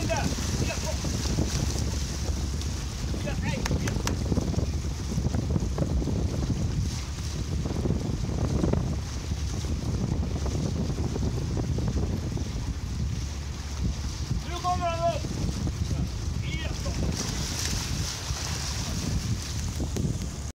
Hold up.